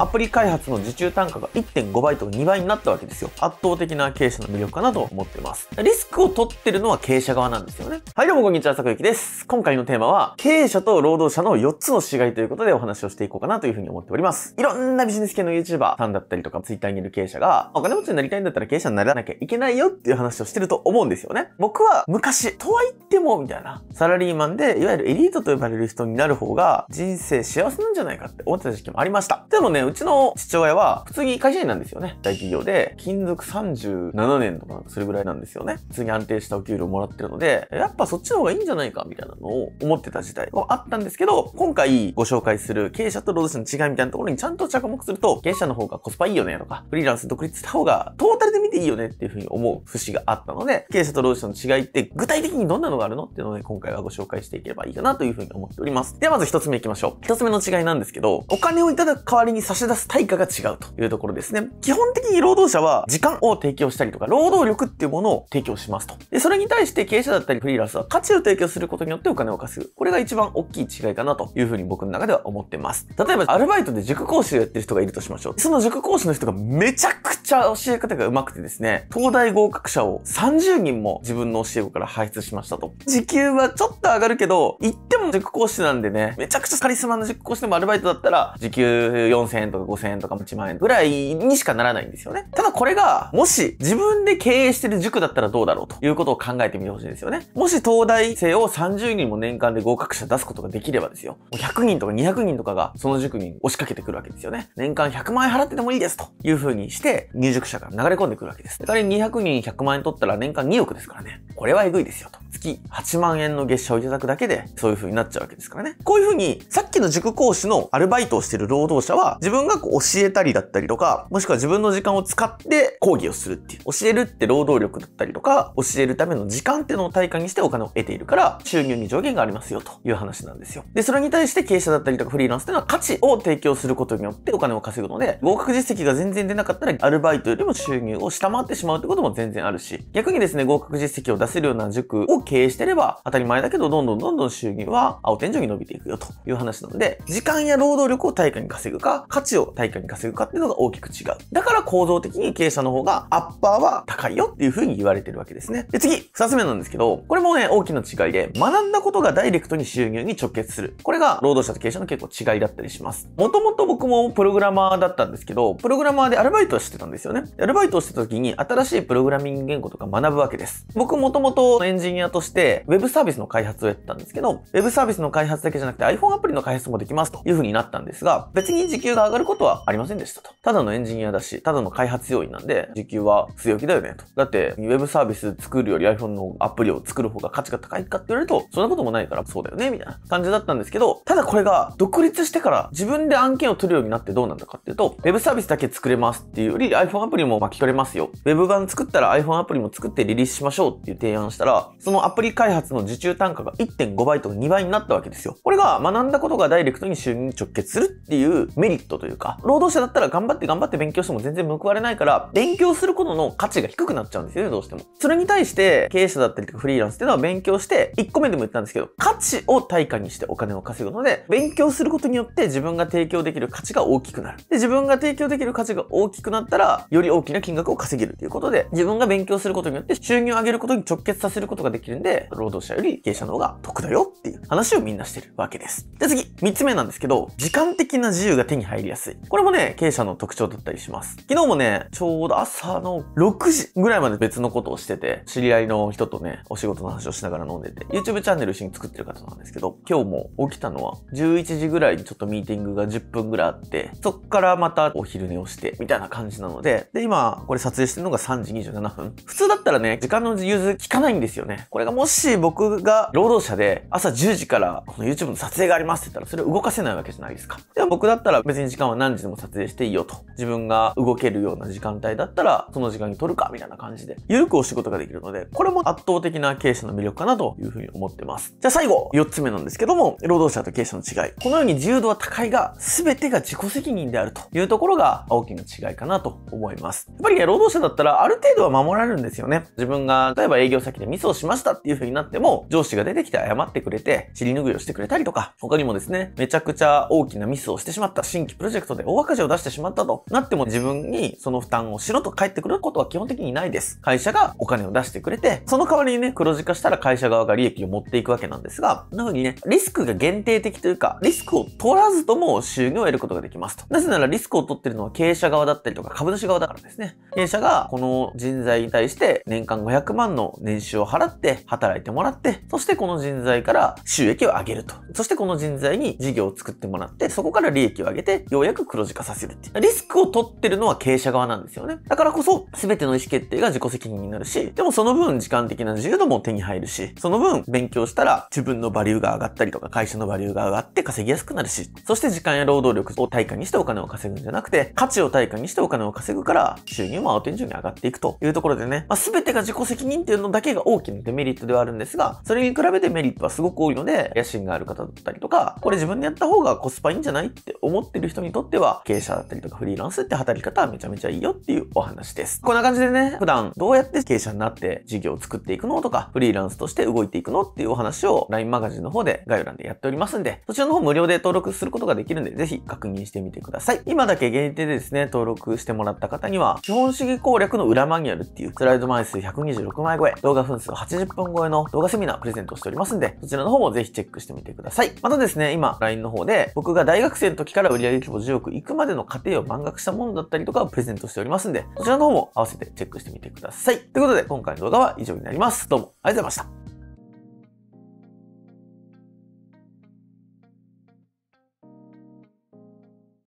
アプリ開発の受注単価が1.5倍とか2倍になったわけですよ。圧倒的な経営者の魅力かなと思ってます。リスクを取ってるのは経営者側なんですよね。はい、どうもこんにちは、坂きです。今回のテーマは、経営者と労働者の4つの違いということでお話をしていこうかなというふうに思っております。いろんなビジネス系の YouTuber さんだったりとか、Twitter にいる経営者が、お金持ちになりたいんだったら経営者にならなきゃいけないよっていう話をしてると思うんですよね。僕は昔、とは言っても、みたいな、サラリーマンで、いわゆるエリートと呼ばれる人になる方が、人生幸せなんじゃないかって思ってた時期もありました。でもね、うちの父親は、普通に会社員なんですよね。大企業で、勤続37年とか、それぐらいなんですよね。普通に安定したお給料もらってるので、やっぱそっちの方がいいんじゃないか、みたいなのを思ってた時代があったんですけど、今回ご紹介する経営者と労働者の違いみたいなところにちゃんと着目すると、経営者の方がコスパいいよねとか、フリーランス独立した方がトータルで見ていいよねっていうふうに思う節があったので、経営者と労働者の違いって具体的にどんなのがあるのっていうのをね、今回はご紹介していければいいかなというふうに思っております。ではまず一つ目行きましょう。一つ目の違いなんですけど、お金をいただく代わりに差しし出す対価が違うというところですね。基本的に労働者は時間を提供したりとか、労働力っていうものを提供しますと。で、それに対して経営者だったりフリーランスは価値を提供することによってお金を稼ぐ。これが一番大きい違いかなというふうに僕の中では思ってます。例えば、アルバイトで塾講師をやってる人がいるとしましょう。その塾講師の人がめちゃくちゃ教え方が上手くてですね、東大合格者を30人も自分の教え子から輩出しましたと。時給はちょっと上がるけど、言っても塾講師なんでね、めちゃくちゃカリスマの塾講師でもアルバイトだったら、時給4000円とか5000円とか1万円ぐらいにしかならないんですよね。ただこれが、もし自分で経営してる塾だったらどうだろうということを考えてみてほしいんですよね。もし東大生を30人も年間で合格者出すことができればですよ。100人とか200人とかがその塾に押しかけてくるわけですよね。年間100万円払っててもいいですという風にして入塾者が流れ込んでくるわけです。仮に200人100万円取ったら年間2億ですからね。これはえぐいですよと。月8万円の月謝をいただくだけでそういう風になっちゃうわけですからね。こういう風にさっきの塾講師のアルバイトをしてる労働者は自分がこう教えたりだったりとか、もしくは自分の時間を使って講義をするっていう。教えるって労働力だったりとか、教えるための時間っていうのを対価にしてお金を得ているから、収入に上限がありますよという話なんですよ。で、それに対して経営者だったりとかフリーランスっていうのは価値を提供することによってお金を稼ぐので、合格実績が全然出なかったらアルバイトよりも収入を下回ってしまうってことも全然あるし、逆にですね、合格実績を出せるような塾を経営してれば当たり前だけど、どんどんどんどん収入は青天井に伸びていくよという話なので、時間や労働力を対価に稼ぐか、価値を対価に稼ぐかっていうのが大きく違う。だから構造的に経営者の方がアッパーは高いよっていう風に言われてるわけですね。で、次、二つ目なんですけど、これもね、大きな違いで、学んだことがダイレクトに収入に直結する。これが労働者と経営者の結構違いだったりします。もともと僕もプログラマーだったんですけど、プログラマーでアルバイトをしてたんですよね。アルバイトをしてた時に新しいプログラミング言語とか学ぶわけです。僕もともとエンジニアとして、ウェブサービスの開発をやってたんですけど、ウェブサービスの開発だけじゃなくて iPhone アプリの開発もできますという風になったんですが、別に時給が上がることはありませんでしたと。ただのエンジニアだし、ただの開発要員なんで、時給は強気だよねと。だって、ウェブサービス作るより iPhone のアプリを作る方が価値が高いかって言われると、そんなこともないからそうだよね、みたいな感じだったんですけど、ただこれが独立してから自分で案件を取るようになってどうなんだかっていうと、ウェブサービスだけ作れますっていうより iPhone アプリも巻き取れますよ。ウェブ版作ったら iPhone アプリも作ってリリースしましょうっていう提案したら、そのアプリ開発の受注単価が1.5倍とか2倍になったわけですよ。これが学んだことがダイレクトに収入に直結するっていうメリットというか、労働者だったら頑張って頑張って勉強しても全然報われないから、勉強することの価値が低くなっちゃうんですよね、どうしても。それに対して経営者だったりとかフリーランスっていうのは勉強して、1個目でも言ったんですけど、価値を対価にしてお金を稼ぐので、勉強することによって自分が提供できる価値が大きくなる。で、自分が提供できる価値が大きくなったら、より大きな金額を稼げるということで、自分が勉強することによって収入を上げることに直結させることができるんで、労働者より経営者の方が得だよっていう話をみんなしてるわけです。で、次、3つ目なんですけど、時間的な自由が手に入りやすい。これもね、経営者の特徴だったりします。昨日もね、ちょうど朝の6時ぐらいまで別のことをしてて、知り合いの人とね、お仕事の話をしながら飲んでて、YouTube チャンネル一緒に作ってる方なんですけど、今日も起きたのは11時ぐらいにちょっとミーティングが10分ぐらいあって、そっからまたお昼寝をして、みたいな感じなので、で、今、これ撮影してるのが3時27分。普通だったらね、時間の融通効かないんですよね。これがもし僕が労働者で朝10時からこの YouTube の撮影がありますって言ったら、それを動かせないわけじゃないですか。でも僕だったら別に時間は何時でも撮影していいよと。自分が動けるような時間帯だったら、その時間に撮るか、みたいな感じで、ゆるくお仕事ができるので、これも圧倒的な経営者の魅力かなというふうに思ってます。じゃあ最後、4つ目なんですけども、労働者と経営者の違い。このように自由度は高いが、全てが自己責任であるというところが大きな違いかなと思います。やっぱりね、労働者だったらある程度は守られるんですよね。自分が、例えば営業先でミスをしましたっていう風になっても、上司が出てきて謝ってくれて、尻拭いをしてくれたりとか、他にもですね、めちゃくちゃ大きなミスをしてしまった新規プロロジェクトで大赤字を出してしまったとなっても自分にその負担をしろと返ってくることは基本的にないです。会社がお金を出してくれて、その代わりにね、黒字化したら会社側が利益を持っていくわけなんですが、なのにね、リスクが限定的というか、リスクを取らずとも収入を得ることができますと。なぜならリスクを取ってるのは経営者側だったりとか株主側だからですね。経営者がこの人材に対して年間500万の年収を払って働いてもらって、そしてこの人材から収益を上げると。そしてこの人材に事業を作ってもらって、そこから利益を上げて、ようやく黒字化させるっていう。リスクを取ってるのは経営者側なんですよね。だからこそ、全ての意思決定が自己責任になるし、でもその分時間的な自由度も手に入るし、その分勉強したら自分のバリューが上がったりとか、会社のバリューが上がって稼ぎやすくなるし、そして時間や労働力を対価にしてお金を稼ぐんじゃなくて、価値を対価にしてお金を稼ぐから、収入も青天井に上がっていくというところでね、まあ、全てが自己責任っていうのだけが大きなデメリットではあるんですが、それに比べてメリットはすごく多いので、野心がある方だったりとか、これ自分でやった方がコスパいいんじゃないって思ってる人にとっては、経営者だったりとかフリーランスって働き方はめちゃめちゃいいよっていうお話です。こんな感じでね、普段どうやって経営者になって事業を作っていくのとか、フリーランスとして動いていくのっていうお話を LINE マガジンの方で概要欄でやっておりますんで、そちらの方無料で登録することができるんで、ぜひ確認してみてください。今だけ限定でですね、登録してもらった方には、基本主義攻略の裏マニュアルっていうスライド枚数126枚超え、動画分数80分超えの動画セミナープレゼントしておりますんで、そちらの方もぜひチェックしてみてください。またですね、今、LINE の方で、僕が大学生の時から売上50億いくまでの過程を満額したものだったりとかをプレゼントしておりますんで、そちらの方も合わせてチェックしてみてください。ということで、今回の動画は以上になります。どうもありがとうございました。